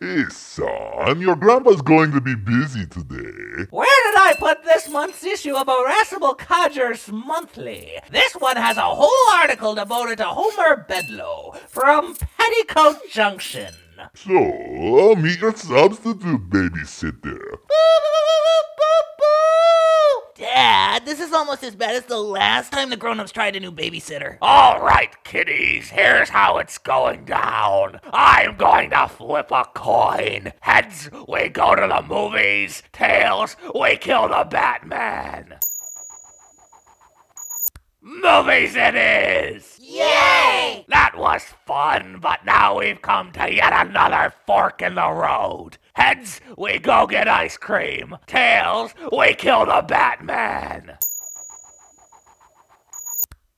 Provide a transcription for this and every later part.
Hey, son, your grandpa's going to be busy today. Where did I put this month's issue of Irascible Codgers Monthly? This one has a whole article devoted to Homer Bedloe from Petticoat Junction. So, meet your substitute babysitter. Dad, this is almost as bad as the last time the grown-ups tried a new babysitter. All right, kiddies, here's how it's going down. I'm going to flip a coin. Heads, we go to the movies. Tails, we kill the Batman. Movies it is! Yay! That was fun, but now we've come to yet another fork in the road. Heads, we go get ice cream. Tails, we kill the Batman.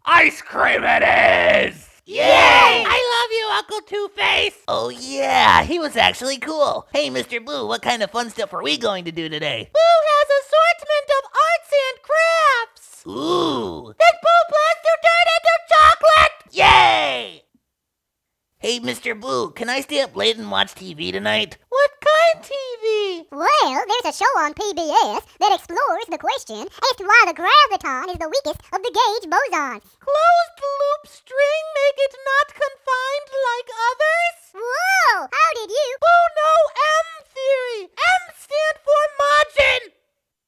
Ice cream it is! Yay! I love you, Uncle Two-Face! Oh yeah, he was actually cool. Hey, Mr. Buu, what kind of fun stuff are we going to do today? Buu has assortment of arts and crafts. Ooh! Then Buu blasts your dirt into chocolate. Yay! Hey, Mr. Buu, can I stay up late and watch TV tonight? What kind TV? Well, there's a show on PBS that explores the question as to why the graviton is the weakest of the gauge bosons. Closed loop string